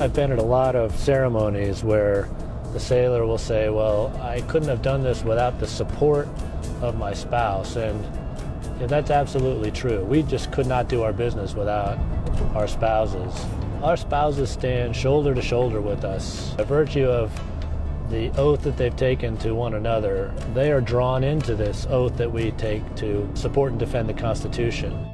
I've been at a lot of ceremonies where the sailor will say, well, I couldn't have done this without the support of my spouse. And yeah, that's absolutely true. We just could not do our business without our spouses. Our spouses stand shoulder to shoulder with us. By virtue of the oath that they've taken to one another, they are drawn into this oath that we take to support and defend the Constitution.